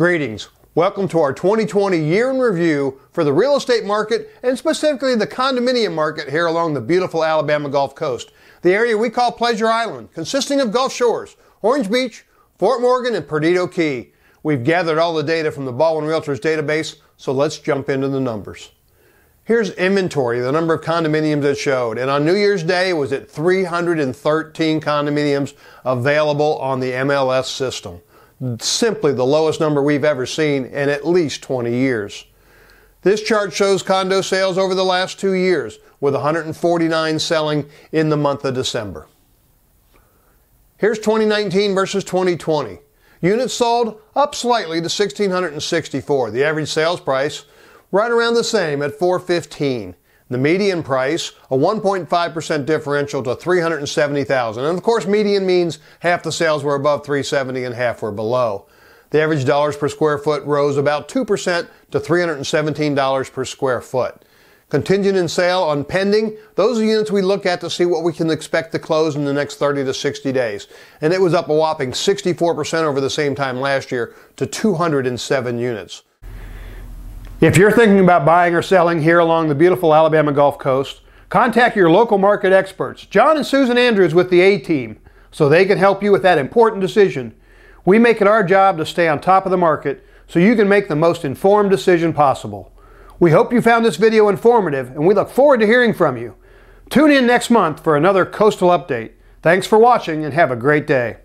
Greetings. Welcome to our 2020 year in review for the real estate market and specifically the condominium market here along the beautiful Alabama Gulf Coast, the area we call Pleasure Island, consisting of Gulf Shores, Orange Beach, Fort Morgan, and Perdido Key. We've gathered all the data from the Baldwin Realtors database, so let's jump into the numbers. Here's inventory, the number of condominiums it showed. And on New Year's Day, was at 313 condominiums available on the MLS system simply the lowest number we've ever seen in at least 20 years. This chart shows condo sales over the last two years, with 149 selling in the month of December. Here's 2019 versus 2020. Units sold up slightly to 1664. The average sales price right around the same at 415. The median price, a 1.5% differential to 370,000. And of course, median means half the sales were above 370 and half were below. The average dollars per square foot rose about 2% to $317 per square foot. Contingent and sale on pending, those are units we look at to see what we can expect to close in the next 30 to 60 days. And it was up a whopping 64% over the same time last year to 207 units. If you're thinking about buying or selling here along the beautiful Alabama Gulf Coast, contact your local market experts, John and Susan Andrews with the A Team, so they can help you with that important decision. We make it our job to stay on top of the market so you can make the most informed decision possible. We hope you found this video informative and we look forward to hearing from you. Tune in next month for another coastal update. Thanks for watching and have a great day.